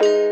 thank you